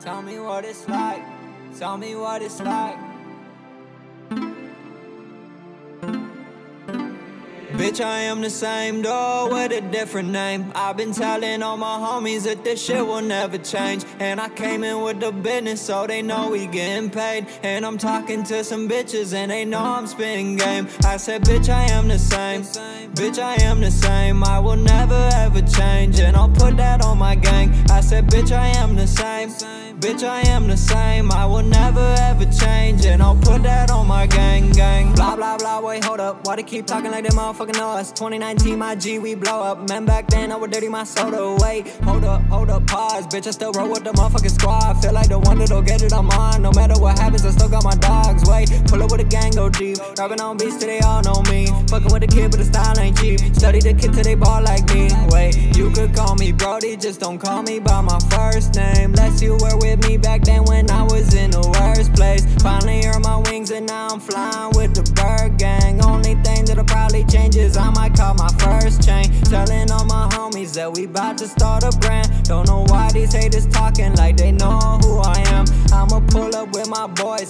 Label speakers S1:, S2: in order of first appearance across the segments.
S1: Tell me what it's like. Tell me what it's like. Bitch, I am the same though with a different name. I've been telling all my homies that this shit will never change. And I came in with the business so they know we getting paid. And I'm talking to some bitches and they know I'm spitting game. I said, bitch, I am the same. Bitch, I am the same. I will never ever change. And I'll put that on my gang. I said, bitch, I am the same. Bitch, I am the same. I will never ever change. And I'll put that on my gang, gang. Blah, blah, blah. Wait, hold up. Why they keep talking like they motherfucking know us? 2019, my G, we blow up. Man, back then I would dirty my soda. Wait, hold up, hold up, pause. Bitch, I still roll with the motherfucking squad. Feel like the one that'll get it, I'm on. No matter what happens, I still got my dogs. Wait, pull up with a gang, go deep. Rapping on beats till they all know me. Fucking with the kid, but the style ain't cheap. Study the kid till they ball like me. Wait, you could call me Brodie, just don't call me by my first name. Unless you were with me back then when I was in the worst place. Finally earned my wings and now I'm flying with is I might call my first chain. Telling all my homies that we bout to start a brand. Don't know why these haters talking like they know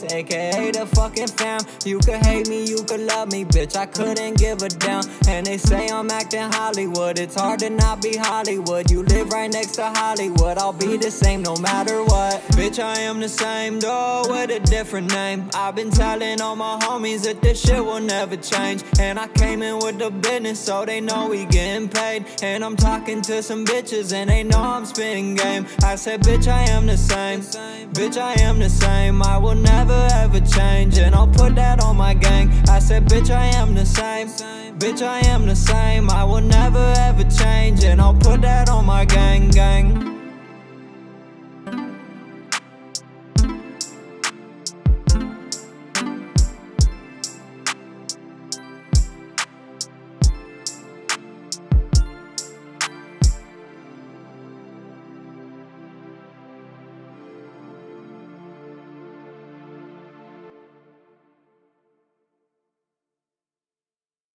S1: boys, aka the fucking fam. You could hate me, you could love me, bitch. I couldn't give a damn. And they say I'm acting Hollywood. It's hard to not be Hollywood. You live right next to Hollywood. I'll be the same no matter what. Bitch, I am the same though with a different name. I've been telling all my homies that this shit will never change. And I came in with the business so they know we getting paid. And I'm talking to some bitches and they know I'm spitting game. I said, bitch, I am the same. Bitch, I am the same. I will never never ever change And I'll put that on my gang. I said, bitch, I am the same. Bitch, I am the same. I will never ever change And I'll put that on my gang, gang.